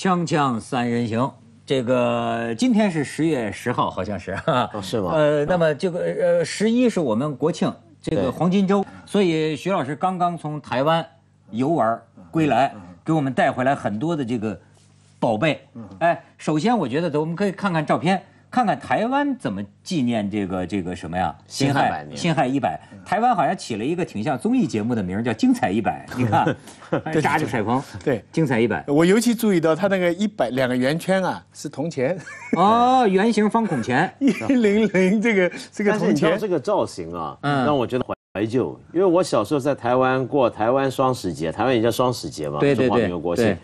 锵锵三人行，这个今天是十月十号，好像是，哦是吗？呃，那么这个呃十一是我们国庆这个黄金周，所以徐老师刚刚从台湾游玩归来，给我们带回来很多的这个宝贝。哎，首先我觉得我们可以看看照片。看看台湾怎么纪念这个这个什么呀？辛亥百年辛亥一百，台湾好像起了一个挺像综艺节目的名，叫“精彩一百”。你看，扎着彩虹，对精彩一百。我尤其注意到它那个一百两个圆圈啊是铜钱，哦，圆形方孔钱，一零零这个这个但是铜钱这个造型啊，嗯让我觉得怀旧。因为我小时候在台湾过台湾双十节，台湾也叫双十节嘛，中华对对对民国国庆，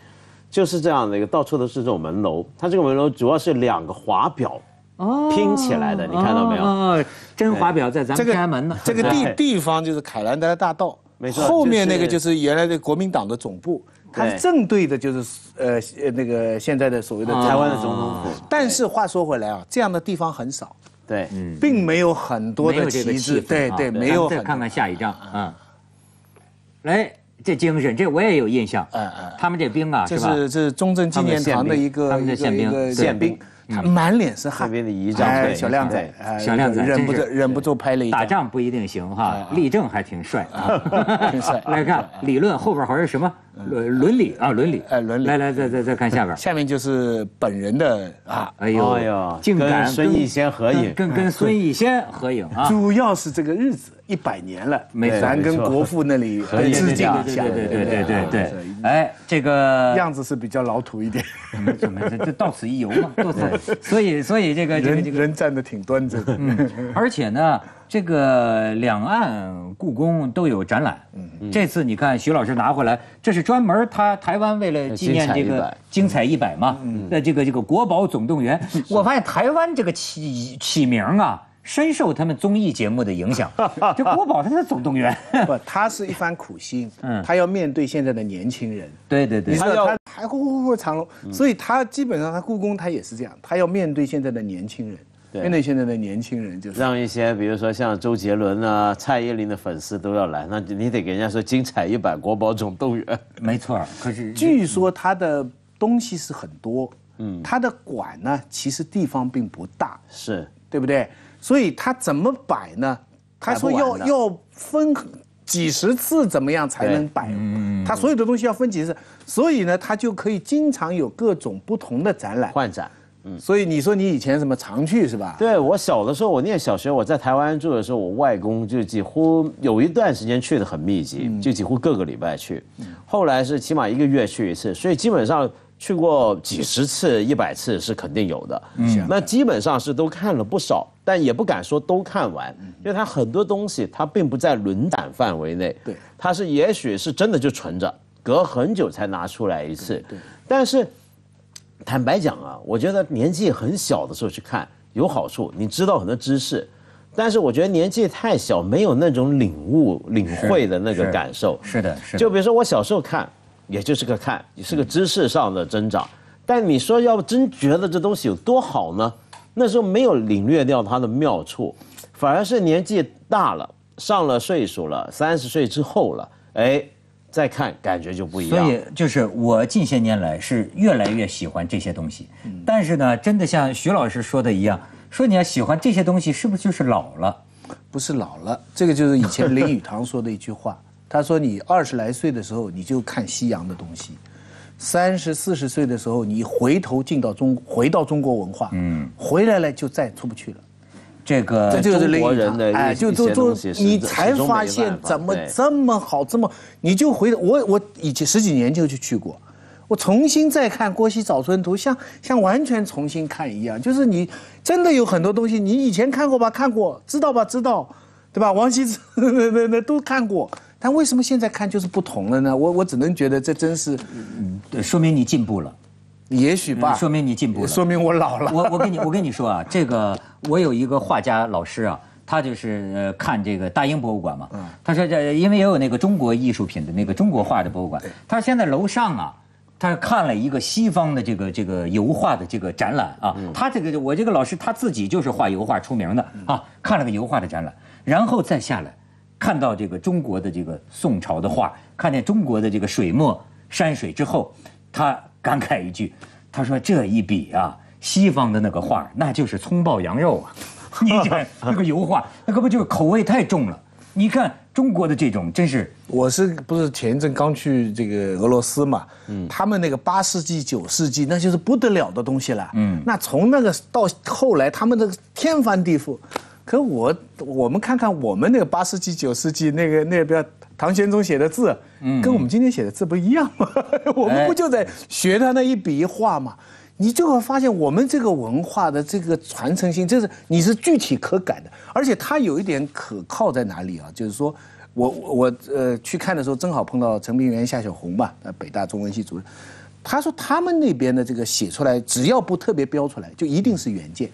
就是这样的一个，到处都是这种门楼。它这个门楼主要是两个华表哦拼起来的，你看到没有？哦，真华表在咱们天安门呢。这个地对。地方就是凯兰德大道，没错后面那个就就是是原来的国民党的总部，它是正对的就是呃呃那个现在的所谓的哦台湾的总统府。但是话说回来啊，这样的地方很少，对，并没有很多的旗帜，对对，没有再看看下一张啊。哎，这精神，这我也有印象。嗯嗯他们这兵啊，这是这是中正纪念堂的一他个们的宪兵一个一个宪兵他满脸是汗，那边的仪仗小靓仔小靓仔忍不住忍不住拍了一张。打仗不一定行哈，立正还挺帅。啊，挺帅。来看理论后边好像是什么？伦伦理啊，伦理，哎伦理。来来，再再再看下边，下面就是本人的啊，哎呦哎呦竟敢跟孙逸仙合影。跟跟跟孙逸仙合影啊，主要是这个日子一百年了，没错咱跟国父那里 合影致敬一下，对对对对对哎，这个样子是比较老土一点，怎么这这到此一游嘛，到此，所以所以这个这个人这个，人站得挺端正，而且呢，这个两岸故宫都有展览。这次你看徐老师拿回来，这是专门他台湾为了纪念这个呃精彩一百嘛，那这个这个国宝总动员，我发现台湾这个起起名啊。深受他们综艺节目的影响，这国宝它是总动员，不，他是一番苦心 嗯，他要面对现在的年轻人，对对对你知，道他要还呼呼呼长龙，所以他基本上他故宫他也是这样，他要面对现在的年轻人，面对现在的年轻人就是。让一些比如说像周杰伦啊、蔡依林的粉丝都要来，那你得给人家说精彩一百国宝总动员。没错。可是 据说他的东西是很多，嗯，他的馆呢其实地方并不大，是，对不对？所以他怎么摆呢？他说要要分几十次怎么样才能摆？他所有的东西要分几十次，所以呢，他就可以经常有各种不同的展览。换展。嗯所以你说你以前什么常去是吧？对我小的时候，我念小学，我在台湾住的时候，我外公就几乎有一段时间去的很密集，就几乎各个礼拜去。后来是起码一个月去一次，所以基本上去过几十次、一百次是肯定有的。嗯，那基本上是都看了不少，但也不敢说都看完，因为它很多东西它并不在轮展范围内。对它是也许是真的就存着，隔很久才拿出来一次。对，但是。坦白讲啊，我觉得年纪很小的时候去看有好处，你知道很多知识，但是我觉得年纪太小，没有那种领悟、领会的那个是感受。是的，是的就比如说我小时候看，也就是个看，也是个知识上的增长。但你说要真觉得这东西有多好呢？那时候没有领略掉它的妙处，反而是年纪大了，上了岁数了，三十岁之后了，哎，再看感觉就不一样。所以就是我近些年来是越来越喜欢这些东西，但是呢，真的像徐老师说的一样，说你要喜欢这些东西，是不是就是老了？不是老了，这个就是以前林语堂说的一句话。他说：“你二十来岁的时候，你就看西洋的东西；三十四十岁的时候，你回头进到中，回到中国文化，嗯，回来了就再出不去了。这个这就是林中国语堂哎，人的一就就就一些东西你才发现怎么这么好，这么你就回我我以前十几年就去去过，我重新再看《郭熙早春图》，像像完全重新看一样，就是你真的有很多东西你以前看过吧，看过，知道吧，知道，对吧？王羲之那那那都看过，但为什么现在看就是不同了呢？我我只能觉得这真是，嗯说明你进步了，也许吧，说明你进步了。说明我老了。我我跟你我跟你说啊，这个我有一个画家老师啊，他就是呃看这个大英博物馆嘛，他说这因为也有那个中国艺术品的那个中国画的博物馆，他说现在楼上啊。他看了一个西方的这个这个油画的这个展览啊，他这个我这个老师他自己就是画油画出名的啊，看了个油画的展览，然后再下来，看到这个中国的这个宋朝的画，看见中国的这个水墨山水之后，他感慨一句，他说这一笔啊，西方的那个画那就是葱爆羊肉啊，你看那个油画，那可不就是口味太重了？你看中国的这种真是，我是不是前一阵刚去这个俄罗斯嘛？嗯，他们那个八世纪、九世纪，那就是不得了的东西了。嗯，那从那个到后来，他们这个天翻地覆。可我我们看看我们那个八世纪、九世纪那个那边唐玄宗写的字，嗯，跟我们今天写的字不一样吗？我们不就在学他那一笔一画吗？你就会发现，我们这个文化的这个传承性，就是你是具体可感的，而且它有一点可靠在哪里啊？就是说，我我呃去看的时候，正好碰到陈平原、夏小红吧，呃，北大中文系主任，他说他们那边的这个写出来，只要不特别标出来，就一定是原件。嗯，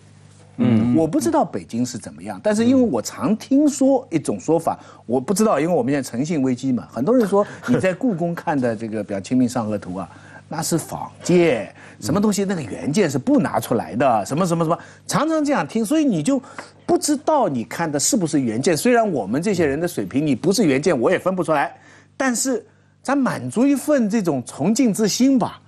嗯我不知道北京是怎么样，但是因为我常听说一种说法，我不知道，因为我们现在诚信危机嘛，很多人说你在故宫看的这个比较清明上河图》啊。那是仿件，什么东西那个原件是不拿出来的，什么什么什么，常常这样听，所以你就不知道你看的是不是原件。虽然我们这些人的水平，你不是原件我也分不出来，但是咱满足一份这种崇敬之心吧。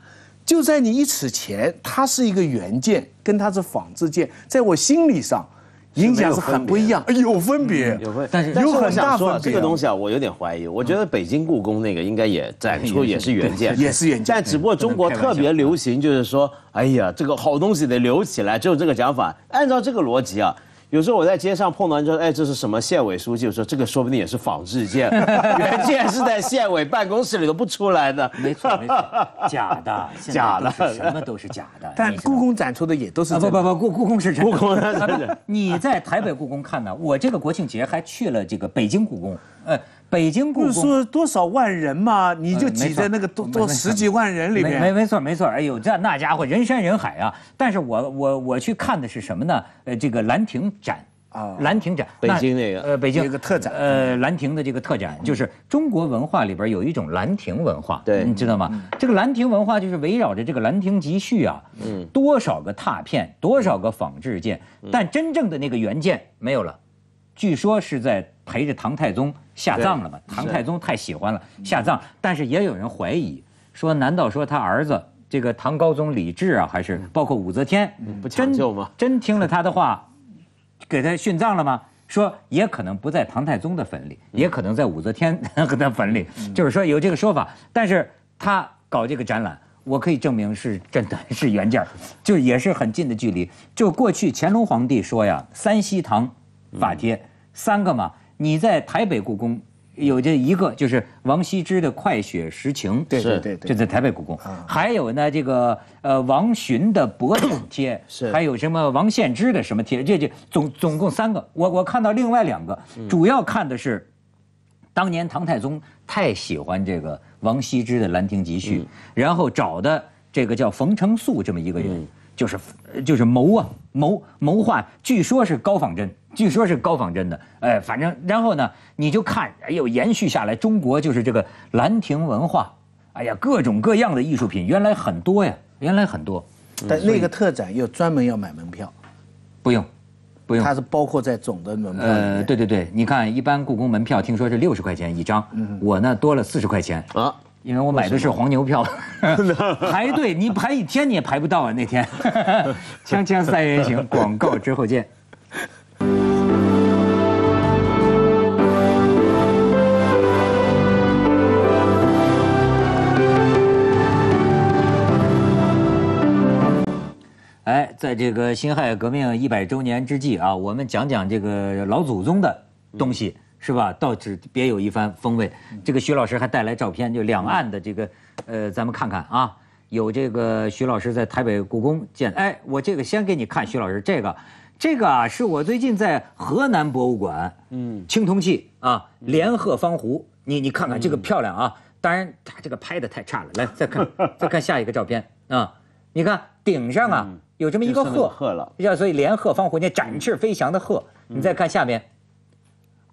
就在你一尺前，它是一个原件，跟它是仿制件，在我心理上。影响是很不一样，有分别，有分，但是有很大分别。这个东西啊，我有点怀疑。我觉得北京故宫那个应该也展出也是原件，也是原件。但只不过中国特别流行，就是说，哎呀，这个好东西得留起来，只有这个讲法。按照这个逻辑啊。有时候我在街上碰到人说：“哎，这是什么县委书记？”我说：“这个说不定也是仿制件，原件是在县委办公室里都不出来的。”没错，没错，假的，假的，什么都是假的。但故宫展出的也都是不不不，故故宫是真的。故宫 你在台北故宫看呢？我这个国庆节还去了这个北京故宫。呃，北京故宫说多少万人嘛，你就挤在那个多多十几万人里面。没没错没错，哎呦，这那家伙人山人海啊！但是我我我去看的是什么呢？呃，这个兰亭展啊，兰亭展，北京那个呃，北京一个特展，呃，兰亭的这个特展，就是中国文化里边有一种兰亭文化，对，你知道吗？这个兰亭文化就是围绕着这个《兰亭集序》啊，嗯，多少个拓片，多少个仿制件，但真正的那个原件没有了。据说是在陪着唐太宗下葬了嘛？唐太宗太喜欢了下葬，但是也有人怀疑说，难道说他儿子这个唐高宗李治啊，还是包括武则天，不讲究吗？真听了他的话，给他殉葬了吗？说也可能不在唐太宗的坟里，也可能在武则天 和他坟里，就是说有这个说法。但是他搞这个展览，我可以证明是真的是原件，就也是很近的距离。就过去乾隆皇帝说呀，三希堂。法帖三个嘛，你在台北故宫有这一个，就是王羲之的《快雪时晴》，对对对，就在台北故宫。还有呢，这个呃王洵的《博览帖》，是。还有什么王献之的什么帖，这这总总共三个。我我看到另外两个，主要看的是当年唐太宗太喜欢这个王羲之的《兰亭集序》，然后找的这个叫冯承素这么一个人。就是就是谋啊谋谋划，据说是高仿真，据说是高仿真的，哎，反正然后呢，你就看，哎呦，延续下来，中国就是这个兰亭文化，哎呀，各种各样的艺术品，原来很多呀，原来很多，但那个特展又专门要买门票，不用，不用，它是包括在总的门票。呃，对对对，你看，一般故宫门票听说是六十块钱一张，我呢多了四十块钱啊。因为我买的是黄牛票，排队你排一天你也排不到啊！那天，锵锵三人行，广告之后见。哎，在这个辛亥革命一百周年之际啊，我们讲讲这个老祖宗的东西。是吧？倒是别有一番风味。这个徐老师还带来照片，就两岸的这个，呃，咱们看看啊。有这个徐老师在台北故宫见，哎，我这个先给你看，徐老师这个，这个啊是我最近在河南博物馆，嗯，青铜器啊，连鹤方壶，你你看看这个漂亮啊。当然他这个拍的太差了，来再看再看下一个照片啊，你看顶上啊有这么一个鹤，鹤了，叫所以连鹤方壶，那展翅飞翔的鹤。你再看下面。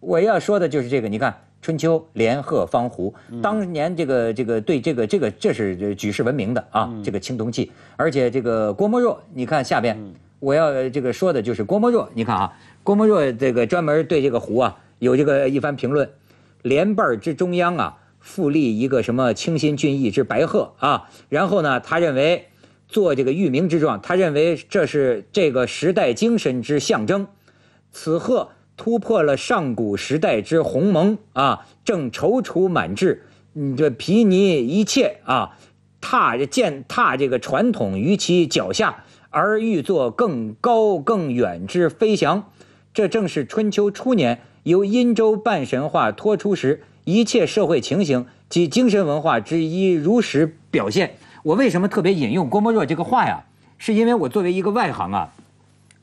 我要说的就是这个，你看春秋连鹤方壶，当年这个这个对这个这个这是举世闻名的啊，这个青铜器，而且这个郭沫若，你看下边，我要这个说的就是郭沫若，你看啊，郭沫若这个专门对这个壶啊有这个一番评论，连瓣之中央啊，复立一个什么清新俊逸之白鹤啊，然后呢，他认为做这个玉明之状，他认为这是这个时代精神之象征。此鹤突破了上古时代之鸿蒙啊，正踌躇满志，嗯，这皮泥一切啊，踏着践踏这个传统于其脚下，而欲作更高更远之飞翔。这正是春秋初年由殷周半神话托出时一切社会情形及精神文化之一如实表现。我为什么特别引用郭沫若这个话呀？是因为我作为一个外行啊，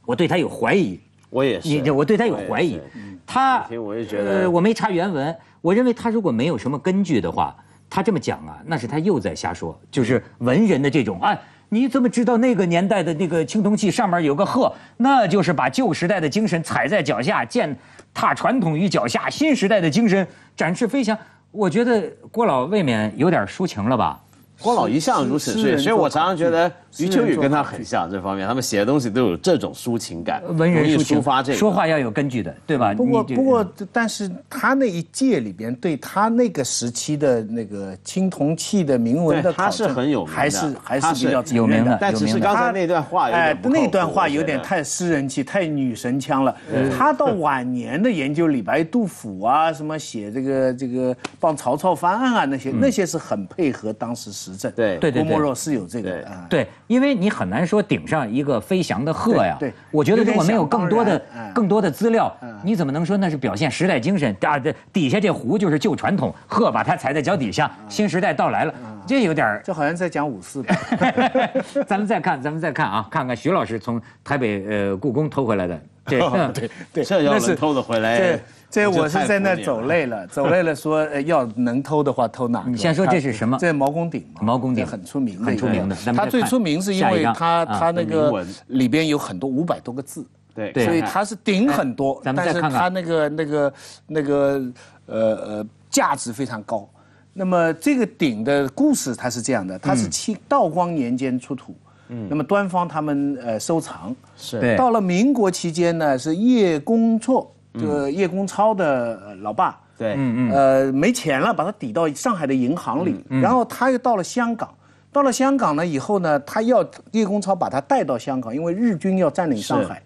我对他有怀疑。我也是，你我对他有怀疑。他，我也觉得，我没查原文，我认为他如果没有什么根据的话，他这么讲啊，那是他又在瞎说，就是文人的这种哎。你怎么知道那个年代的那个青铜器上面有个鹤？那就是把旧时代的精神踩在脚下，践踏传统于脚下，新时代的精神展翅飞翔。我觉得郭老未免有点抒情了吧？郭老一向如此，所以所以我常常觉得余秋雨跟他很像这方面，他们写的东西都有这种抒情感，文人抒发这个说话要有根据的，对吧？不过不过，但是他那一届里边对他那个时期的那个青铜器的铭文的他是很有名还是还是比较有名的。但只是刚才那段话，哎，那段话有点太诗人气，太女神腔了。他到晚年的研究李白、杜甫啊，什么写这个这个帮曹操翻案啊，那些那些是很配合当时时政。对对对。莫若是有这个，对，因为你很难说顶上一个飞翔的鹤呀。对，我觉得如果没有更多的、更多的资料，你怎么能说那是表现时代精神？啊，这底下这湖就是旧传统，鹤把它踩在脚底下，新时代到来了，这有点就好像在讲五四。咱们再看，咱们再看啊，看看徐老师从台北呃故宫偷回来的，这对 对，这要是偷得回来。这我是在那走累了，走累了说要能偷的话偷哪？你先说这是什么？这毛公鼎嘛，毛公鼎很出名，很出名的。它最出名是因为它它那个里边有很多五百多个字，对，所以它是鼎很多，但是它那个那个那个呃呃价值非常高。那么这个鼎的故事它是这样的，它是清道光年间出土，嗯，那么端方他们呃收藏，是到了民国期间呢是叶公绰。这个叶公超的老爸，对，嗯嗯，呃，没钱了，把他抵到上海的银行里，然后他又到了香港，到了香港呢以后呢，他要叶公超把他带到香港，因为日军要占领上海，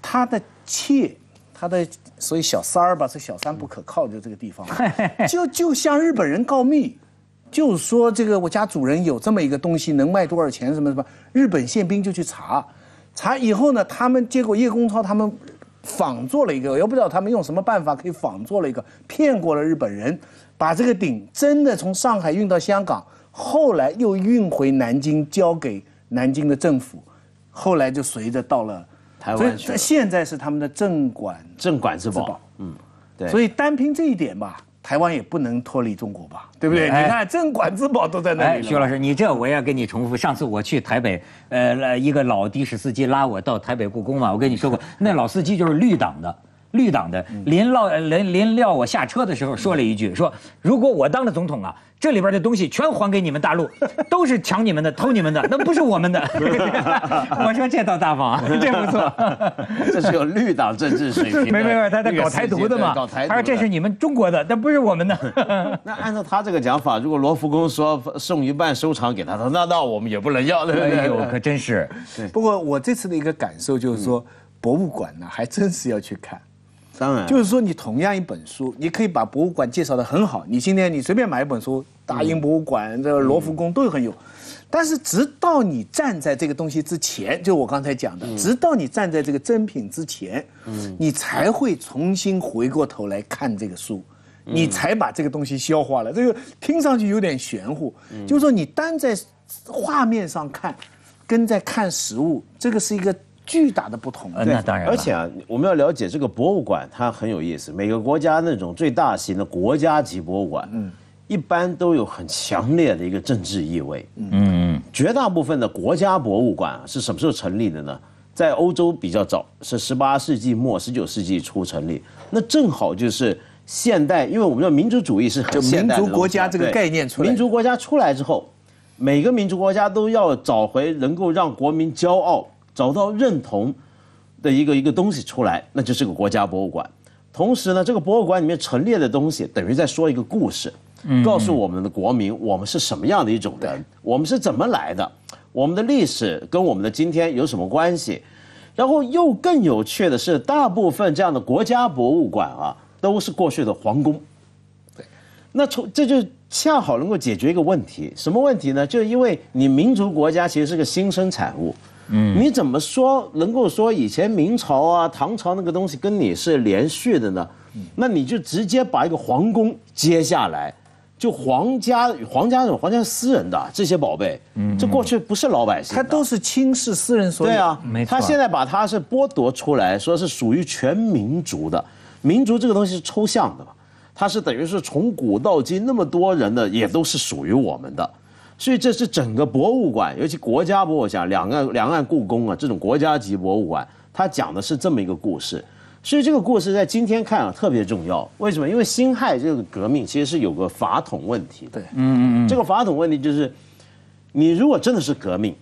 他的妾，他的所以小三儿吧，是小三不可靠，就这个地方，就就向日本人告密，就说这个我家主人有这么一个东西，能卖多少钱，什么什么，日本宪兵就去查，查以后呢，他们结果叶公超他们。仿做了一个，我又不知道他们用什么办法可以仿做了一个，骗过了日本人，把这个鼎真的从上海运到香港，后来又运回南京，交给南京的政府，后来就随着到了台湾所以现在是他们的镇馆镇馆之宝。嗯，对。所以单凭这一点吧。台湾也不能脱离中国吧，对不对？你看镇馆之宝都在那里。徐老师，你这我也要跟你重复。上次我去台北，呃，一个老的士司机拉我到台北故宫嘛，我跟你说过，那老司机就是绿党的。绿党的临落临临撂我下车的时候说了一句：“说如果我当了总统啊，这里边的东西全还给你们大陆，都是抢你们的、偷你们的，那不是我们的。”我说这倒大方啊，这不错，这是有绿党政治水平。没没没，他在搞台独的嘛，搞台独。他说这是你们中国的，那不是我们的。那按照他这个讲法，如果罗浮宫说送一半收藏给他，那那我们也不能要，对不对？哎呦，可真是。不过我这次的一个感受就是说，博物馆呢还真是要去看。当然，就是说，你同样一本书，你可以把博物馆介绍的很好。你今天你随便买一本书，大英博物馆、这个罗浮宫都很有。但是，直到你站在这个东西之前，就我刚才讲的，直到你站在这个珍品之前，嗯，你才会重新回过头来看这个书，你才把这个东西消化了。这个听上去有点玄乎，就是说，你单在画面上看，跟在看实物，这个是一个。巨大的不同，那当然。而且啊，我们要了解这个博物馆，它很有意思。每个国家那种最大型的国家级博物馆，嗯，一般都有很强烈的一个政治意味。嗯嗯。绝大部分的国家博物馆是什么时候成立的呢？在欧洲比较早，是十八世纪末、十九世纪初成立。那正好就是现代，因为我们的民族主义是很民族国家这个概念出来，民族国家出来之后，每个民族国家都要找回能够让国民骄傲。找到认同的一个一个东西出来，那就是个国家博物馆。同时呢，这个博物馆里面陈列的东西等于在说一个故事。告诉我们的国民我们是什么样的一种人，我们是怎么来的，我们的历史跟我们的今天有什么关系。然后又更有趣的是，大部分这样的国家博物馆啊，都是过去的皇宫。对，那从这就恰好能够解决一个问题，什么问题呢？就是因为你民族国家其实是个新生产物，嗯，你怎么说能够说以前明朝啊、唐朝那个东西跟你是连续的呢？那你就直接把一个皇宫接下来。就皇家皇家皇家私人的这些宝贝，嗯，这过去不是老百姓，他都是亲是私人所有。对啊，没错。他现在把它是剥夺出来，说是属于全民族的。民族这个东西是抽象的嘛，它是等于是从古到今那么多人的也都是属于我们的。所以这是整个博物馆，尤其国家博物馆，两岸两岸故宫啊，这种国家级博物馆，它讲的是这么一个故事。所以这个故事在今天看啊特别重要，为什么？因为辛亥这个革命其实是有个法统问题。对，嗯嗯嗯。这个法统问题就是，你如果真的是革命，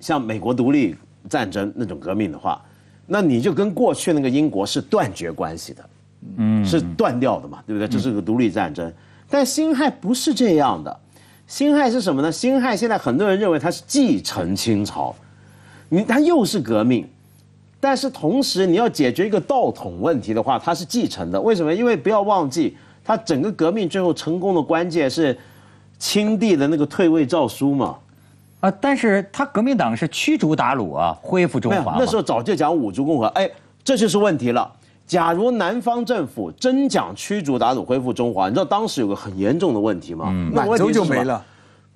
像美国独立战争那种革命的话，那你就跟过去那个英国是断绝关系的，嗯，是断掉的嘛，对不对？这是个独立战争。但辛亥不是这样的，辛亥是什么呢？辛亥现在很多人认为它是继承清朝，你它又是革命。但是同时，你要解决一个道统问题的话，它是继承的。为什么？因为不要忘记，它整个革命最后成功的关键是清帝的那个退位诏书嘛。啊，但是他革命党是驱逐鞑虏啊，恢复中华。那时候早就讲五族共和，哎，这就是问题了。假如南方政府真讲驱逐鞑虏，恢复中华，你知道当时有个很严重的问题吗？满洲就没了。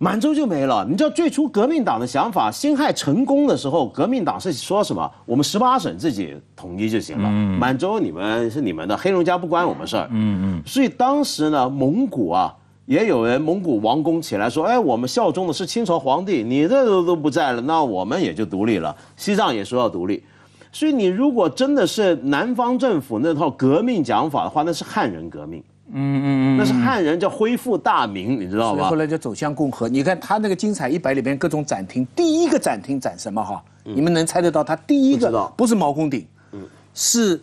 满洲就没了。你知道最初革命党的想法，辛亥成功的时候，革命党是说什么？我们十八省自己统一就行了，满洲你们是你们的，黑龙江不关我们事儿。嗯嗯。所以当时呢，蒙古啊，也有人蒙古王公起来说，哎，我们效忠的是清朝皇帝，你这都都不在了，那我们也就独立了。西藏也说要独立。所以你如果真的是南方政府那套革命讲法的话，那是汉人革命。嗯嗯嗯，那是汉人叫恢复大明，你知道吧？后来就走向共和。你看他那个精彩一百里边各种展厅，第一个展厅展什么哈？你们能猜得到？他第一个不是毛公鼎，嗯，是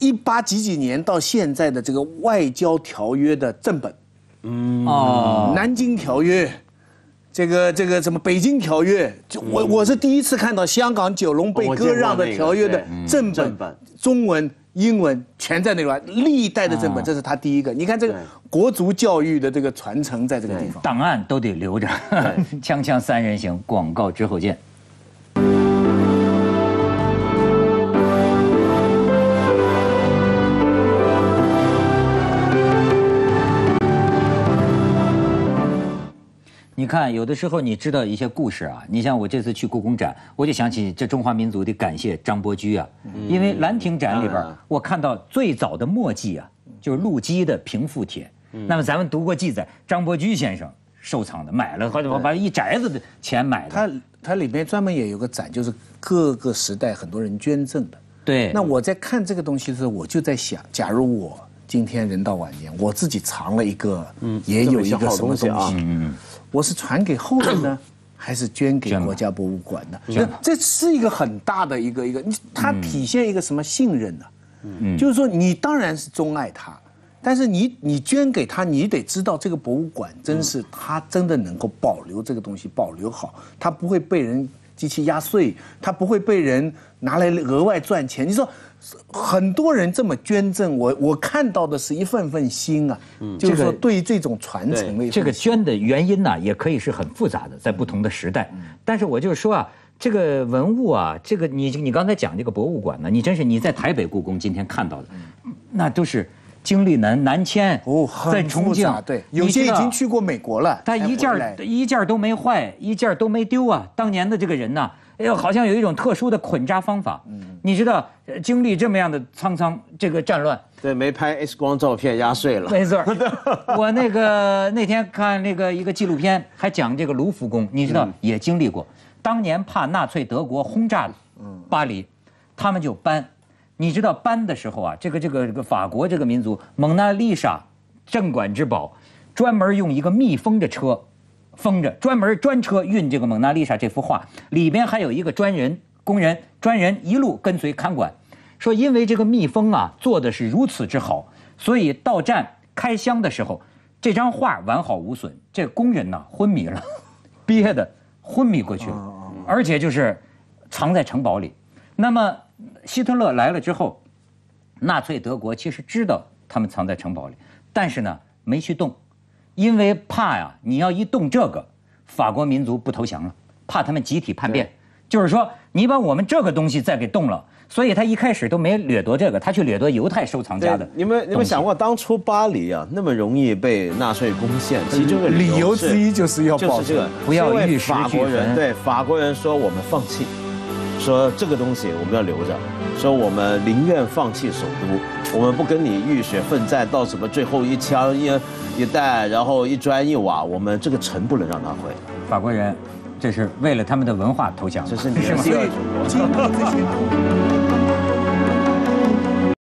一八几几年到现在的这个外交条约的正本，嗯哦，南京条约，这个这个什么北京条约，就我我是第一次看到香港九龙被割让的条约的正本，中文。英文全在那边，历代的正本，这是他第一个。你看这个国足教育的这个传承，在这个地方，档案都得留着。锵锵三人行，广告之后见。看，有的时候你知道一些故事啊。你像我这次去故宫展，我就想起这中华民族得感谢张伯驹啊。因为兰亭展里边，我看到最早的墨迹啊，就是陆机的平复帖。那么咱们读过记载，张伯驹先生收藏的，买了好像把一宅子的钱买的。他他里边专门也有个展，就是各个时代很多人捐赠的。对。那我在看这个东西的时候，我就在想，假如我今天人到晚年，我自己藏了一个，嗯，也有一个什么东西啊，嗯嗯。我是传给后人呢，还是捐给国家博物馆呢？那这是一个很大的一个一个，它体现一个什么信任呢？嗯，就是说你当然是钟爱它，但是你你捐给他，你得知道这个博物馆真是它真的能够保留这个东西，保留好，它不会被人机器压碎，它不会被人拿来额外赚钱。你说。很多人这么捐赠，我我看到的是一份份心啊，就是说对于这种传承的这个捐的原因呢，也可以是很复杂的，在不同的时代。但是我就是说啊，这个文物啊，这个你你刚才讲这个博物馆呢，你真是你在台北故宫今天看到的，那都是经历南南迁哦，在重庆对，有些已经去过美国了，但一件一件都没坏，一件都没丢啊。当年的这个人呢。哎呦，好像有一种特殊的捆扎方法。嗯，你知道，经历这么样的沧桑这个战乱，对，没拍 X 光照片压碎了。没错，我那个那天看那个一个纪录片，还讲这个卢浮宫，你知道也经历过，当年怕纳粹德国轰炸巴黎，他们就搬。你知道搬的时候啊，这个这个这个法国这个民族蒙娜丽莎镇馆之宝，专门用一个密封的车。封着，专门专车运这个蒙娜丽莎这幅画，里边还有一个专人工人，专人一路跟随看管。说因为这个密封啊做的是如此之好，所以到站开箱的时候，这张画完好无损，这工人呢昏迷了，憋的昏迷过去了，而且就是藏在城堡里。那么希特勒来了之后，纳粹德国其实知道他们藏在城堡里，但是呢没去动，因为怕呀，你要一动这个，法国民族不投降了，怕他们集体叛变。就是说，你把我们这个东西再给动了，所以他一开始都没掠夺这个，他去掠夺犹太收藏家的。你们你们想过，当初巴黎啊那么容易被纳粹攻陷，其中的理由之一就是要就是这个，不要因为法国人对法国人说我们放弃，说这个东西我们要留着，说我们宁愿放弃首都，我们不跟你浴血奋战到什么最后一枪一一弹，然后一砖一瓦，我们这个城不能让他毁，法国人，这是为了他们的文化投降，这是你的吗第二种国。经过这些。